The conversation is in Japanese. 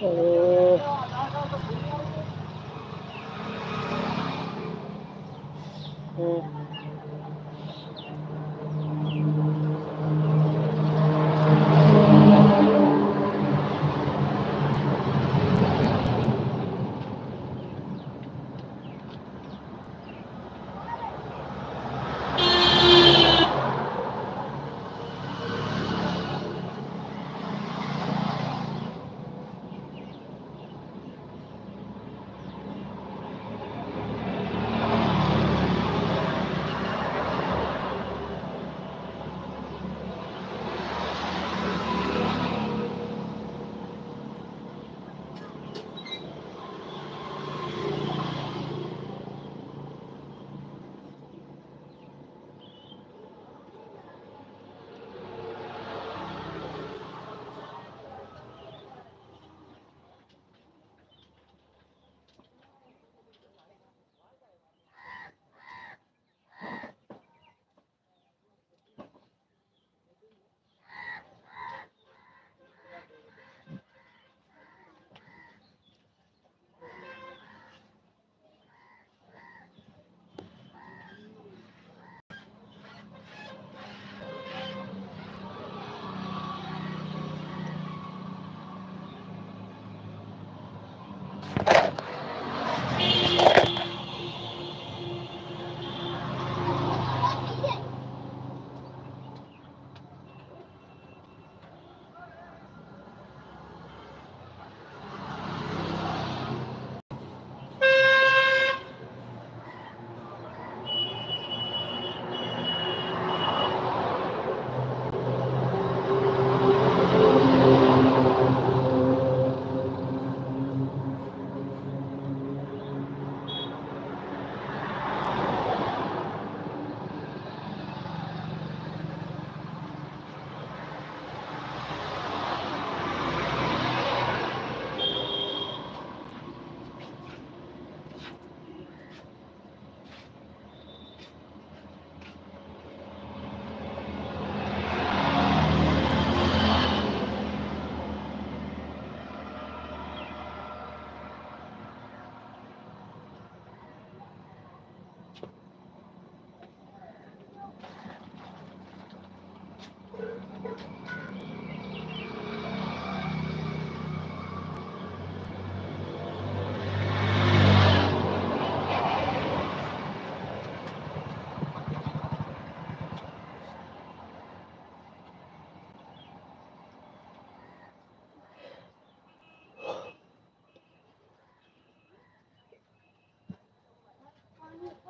おー。